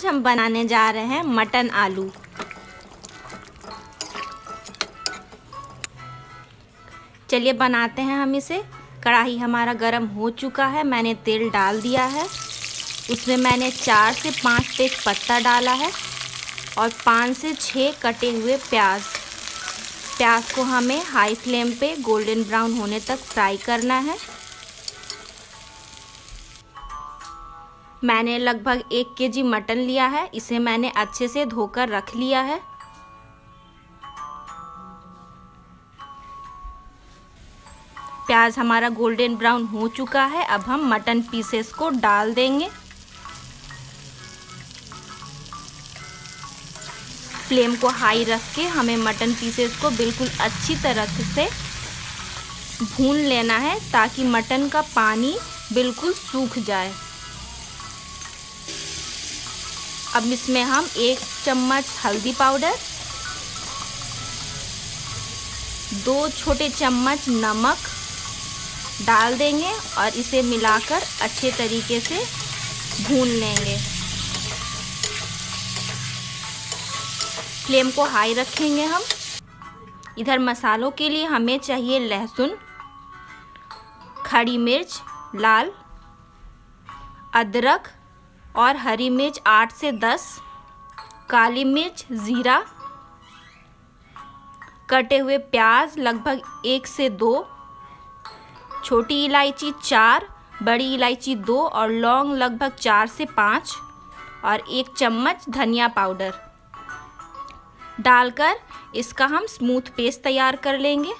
आज हम बनाने जा रहे हैं मटन आलू। चलिए बनाते हैं हम इसे। कढ़ाई हमारा गरम हो चुका है, मैंने तेल डाल दिया है। उसमें मैंने चार से पाँच तेज पत्ता डाला है और पाँच से छः कटे हुए प्याज। प्याज को हमें हाई फ्लेम पे गोल्डन ब्राउन होने तक फ्राई करना है। मैंने लगभग एक के जी मटन लिया है, इसे मैंने अच्छे से धोकर रख लिया है। प्याज हमारा गोल्डन ब्राउन हो चुका है, अब हम मटन पीसेस को डाल देंगे। फ्लेम को हाई रख के हमें मटन पीसेस को बिल्कुल अच्छी तरह से भून लेना है, ताकि मटन का पानी बिल्कुल सूख जाए। अब इसमें हम एक चम्मच हल्दी पाउडर, दो छोटे चम्मच नमक डाल देंगे और इसे मिलाकर अच्छे तरीके से भून लेंगे। फ्लेम को हाई रखेंगे हम। इधर मसालों के लिए हमें चाहिए लहसुन, खड़ी मिर्च, लाल, अदरक और हरी मिर्च आठ से दस, काली मिर्च ज़ीरा, कटे हुए प्याज लगभग एक से दो, छोटी इलायची चार, बड़ी इलायची दो और लौंग लगभग चार से पाँच और एक चम्मच धनिया पाउडर। डालकर इसका हम स्मूथ पेस्ट तैयार कर लेंगे।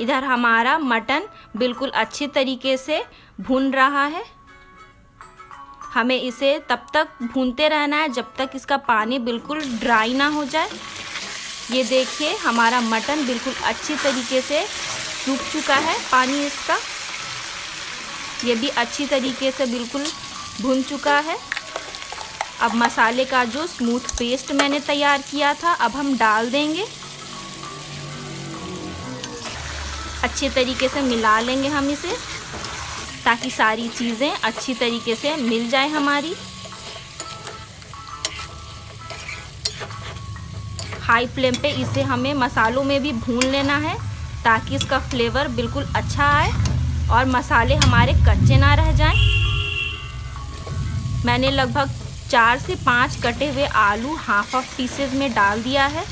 इधर हमारा मटन बिल्कुल अच्छे तरीके से भुन रहा है। हमें इसे तब तक भूनते रहना है जब तक इसका पानी बिल्कुल ड्राई ना हो जाए। ये देखिए, हमारा मटन बिल्कुल अच्छी तरीके से सूख चुका है पानी इसका। ये भी अच्छी तरीके से बिल्कुल भुन चुका है। अब मसाले का जो स्मूथ पेस्ट मैंने तैयार किया था, अब हम डाल देंगे। अच्छे तरीके से मिला लेंगे हम इसे। ताकि सारी चीज़ें अच्छी तरीके से मिल जाए हमारी हाई फ्लेम पे इसे हमें मसालों में भी भून लेना है, ताकि इसका फ्लेवर बिल्कुल अच्छा आए और मसाले हमारे कच्चे ना रह जाएँ। मैंने लगभग चार से पाँच कटे हुए आलू हाफ़ ऑफ़ पीसेज में डाल दिया है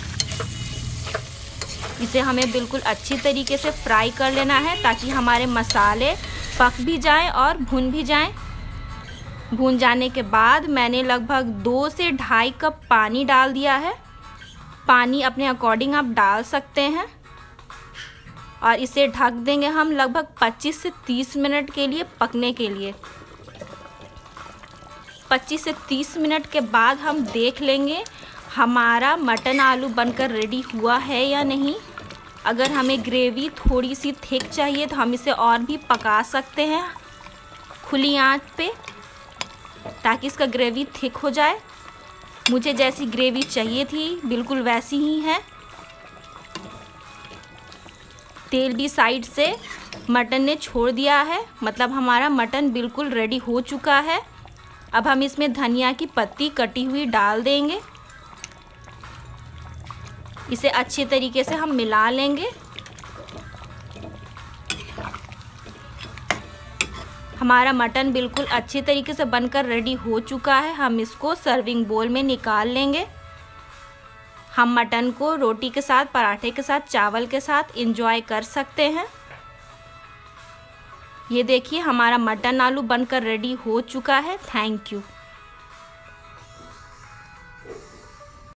इसे हमें बिल्कुल अच्छी तरीके से फ्राई कर लेना है, ताकि हमारे मसाले पक भी जाएँ और भुन भी जाएँ। भून जाने के बाद मैंने लगभग दो से ढाई कप पानी डाल दिया है। पानी अपने अकॉर्डिंग आप डाल सकते हैं। और इसे ढक देंगे हम लगभग 25 से 30 मिनट के लिए पकने के लिए। 25 से 30 मिनट के बाद हम देख लेंगे हमारा मटन आलू बनकर रेडी हुआ है या नहीं। अगर हमें ग्रेवी थोड़ी सी थिक चाहिए तो हम इसे और भी पका सकते हैं। खुली आँच पे, ताकि इसका ग्रेवी थिक हो जाए। मुझे जैसी ग्रेवी चाहिए थी, बिल्कुल वैसी ही है। तेल भी साइड से मटन ने छोड़ दिया है। मतलब हमारा मटन बिल्कुल रेडी हो चुका है। अब हम इसमें धनिया की पत्ती कटी हुई डाल देंगे। इसे अच्छे तरीके से हम मिला लेंगे। हमारा मटन बिल्कुल अच्छे तरीके से बनकर रेडी हो चुका है। हम इसको सर्विंग बोल में निकाल लेंगे। हम मटन को रोटी के साथ, पराठे के साथ, चावल के साथ इंजॉय कर सकते हैं। ये देखिए, हमारा मटन आलू बनकर रेडी हो चुका है। Thank you